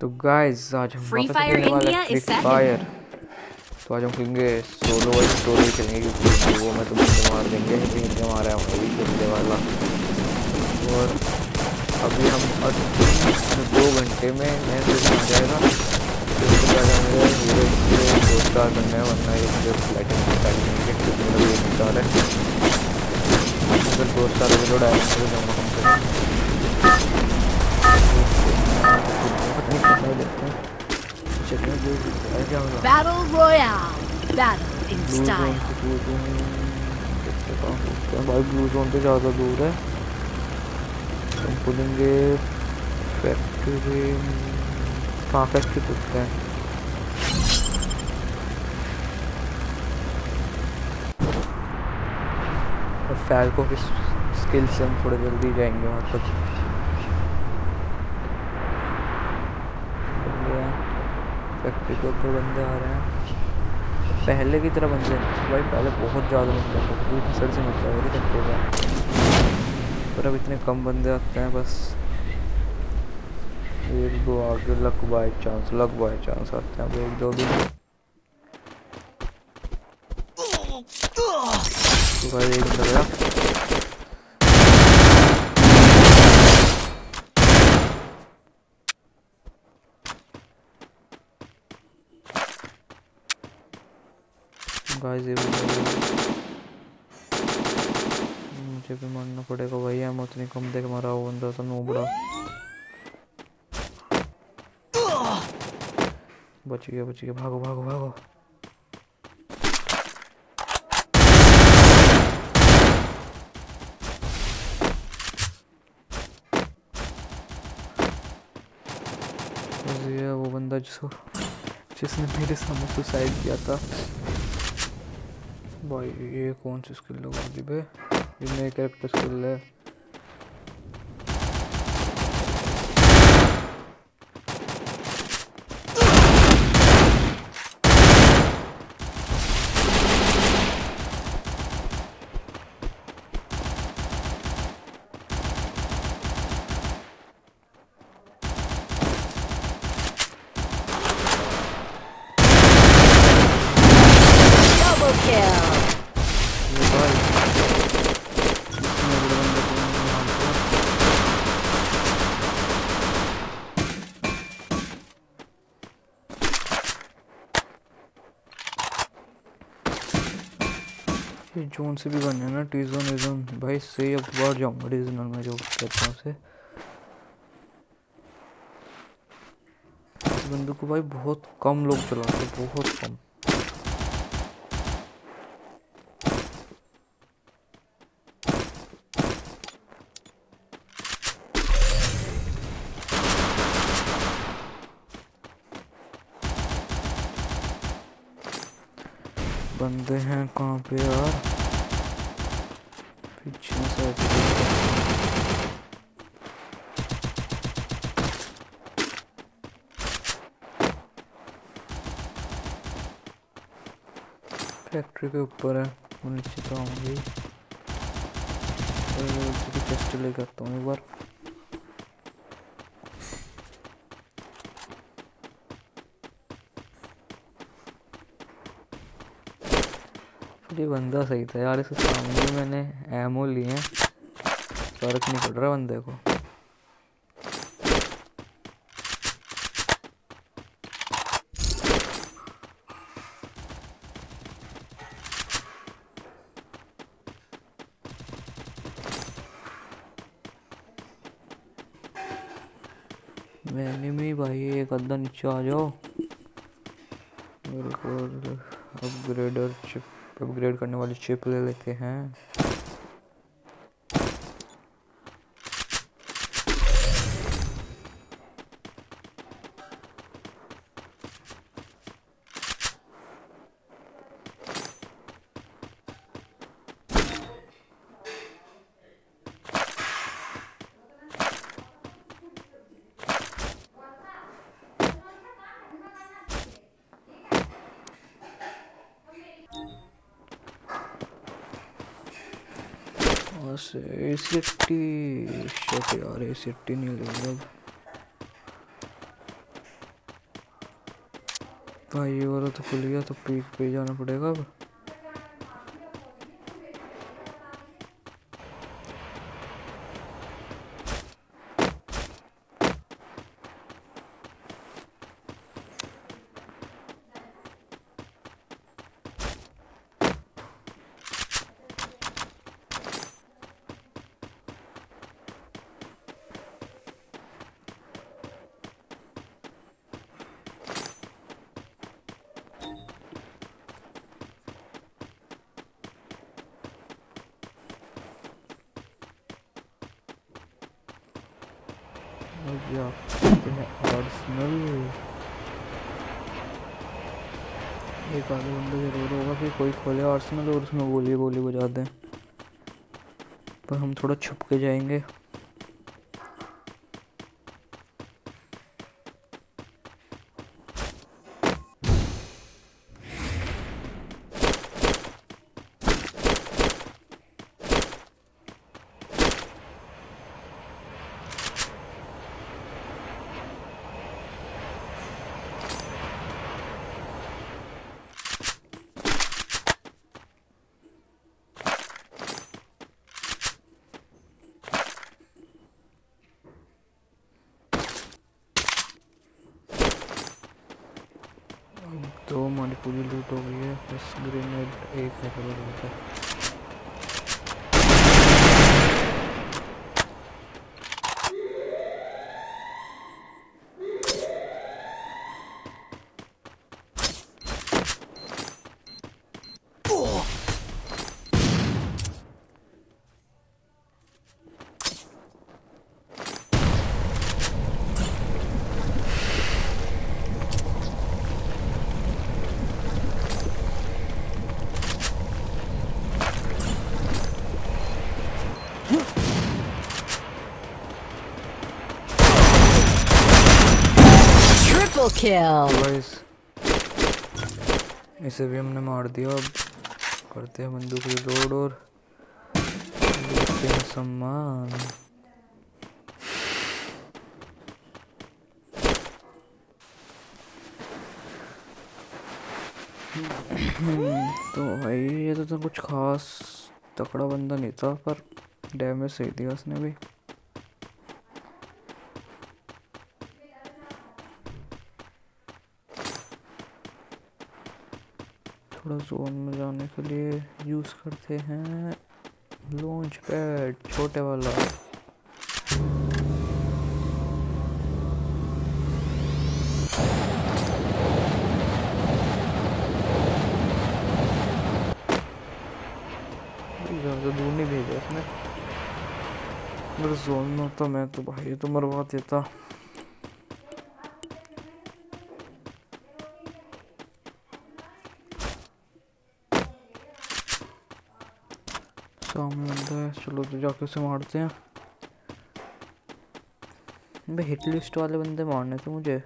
तो गाइस आज हम Free वापस Fire खेलने वाले फ्री फायर तो आज हम खेलेंगे सोलो वाली स्टोरी खेलेंगे क्योंकि वो मैं तुमको मार देंगे लेकिन इतने मारा है हमारी खेलने वाला। और अभी हम दो घंटे में नया सीज़न आ जाएगा। तो दो स्टार करना है वरना ये मुझे प्लेटिनम स्टार है। अगर दो स्टार हो तो डायरेक्ट से जमा हम करेंगे Battle Royale. Battle in style. भाई ब्लू जोन ज़्यादा दूर है हम बोलेंगे फैक्ट्री हाँ फैक्ट्री हैं और फैल्को की स्किल से हम थोड़ा जल्दी जाएँगे वहाँ तक बंदे हैं फैक्ट्री के ऊपर बंदे आ रहे हैं। पहले की तरह बंदे भाई, पहले बहुत ज़्यादा बंदे थे पूरी सर से मचा मेरी फैक्ट्री का पर अब इतने कम बंदे आते हैं, बस। एक, दो आगे luck by chance, luck by chance आते हैं, एक, दो भी तो भाई, एक मिनट गाइस मुझे भी मारना पड़ेगा भाई, हम उतनी कम देख मारा वो बंदा तो नूबड़ा बच गया बच गया। भागो भागो भागो। वो बंदा जिसको जिसने मेरे सामने सुसाइड किया था। भाई ये कौन सी स्किल है? ये नई कैरेक्टर स्किल है Double kill. ये भाई इसमें अगले बंदे को नहीं मारते। ये जोन से भी बन जाए ना टी जोन ए जोन भाई सही, अब बाहर जाऊँगा रीजनल में जो कहता हूँ उसे। बंदूक को भाई बहुत कम लोग चलाते बहुत कम। बंदे हैं कहाँ पे यार? पीछे फैक्ट्री के ऊपर है नीचे तो आऊँगी। टेस्ट लेकर आता हूँ एक बार। ये बंदा सही था यार, इसके सामने मैंने एमओ लिए हैं। फ़र्क नहीं पड़ रहा बंदे को। एनिमी भाई एक अद्धा नीचे आ जाओ। अपग्रेडर चिप अपग्रेड करने वाली चिप ले लेते हैं। पास ए सी टी शर्ट यार ए सी टी नहीं ले भाई, ये वाला तो खुल गया तो पीक पे जाना पड़ेगा अब। एक आधे बंदे ज़रूर होगा कि कोई खोले आर्सनल और उसमें गोली गोली बजा दें। पर हम थोड़ा छुप के जाएँगे तो हमारी पूरी लूट हो गई है। बस ग्रेनेड एक है Triple kill. इसे भी हमने मार दिया। अब करते हैं बंदूक रिलोड और सम्मान। तो भाई ये तो, तो कुछ खास तकड़ा बंदा नहीं था पर डैमेज सही दिया उसने भी। थोड़ा जोन में जाने के लिए यूज़ करते हैं लॉन्च पैड छोटे वाला। ज़्यादा दूर नहीं भेजा इसने। अगर जोन में होता, मैं तो भाई तो मरवा देता। सामने बंदा है। चलो तो जाके उसे मारते हैं। बे हिट लिस्ट वाले बंदे मारने थे मुझे।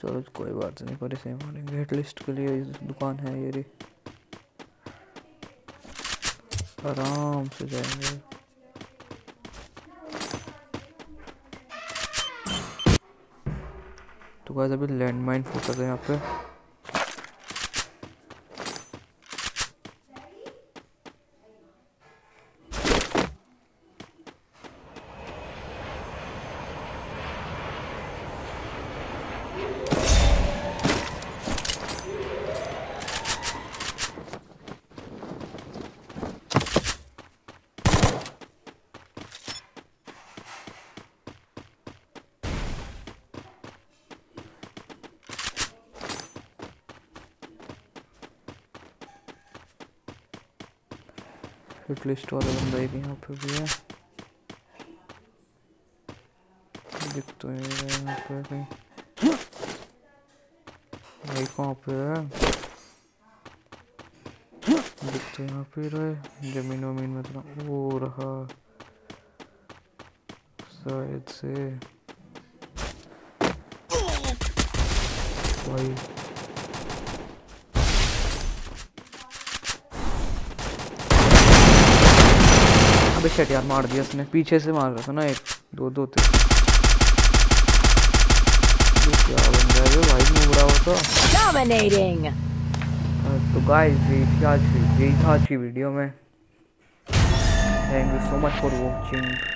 चलो कोई बात नहीं, पर इसे मारेंगे। हिट लिस्ट के लिए दुकान है ये रही आराम से जाएँगे। तो गाइस अभी लैंडमाइन फोकस है यहाँ पे। हिट लिस्ट वाला बंदा एक यहाँ पे भी है। दिख तो नहीं यहाँ पे कहीं। भाई कहाँ पे है? दिख तो यहाँ पे रहे ज़मीन वमीन में तो ना- वो रहा। शायद से। भाई अबे शट यार मार दिया इसने पीछे से मार रहा था ना एक दो दो तीन। क्या बन रहा है भाई मुँह बड़ा हो तो डोमिनेटिंग तो गाइस ये थी आज यही था अच्छी वीडियो में। Thank you so much for watching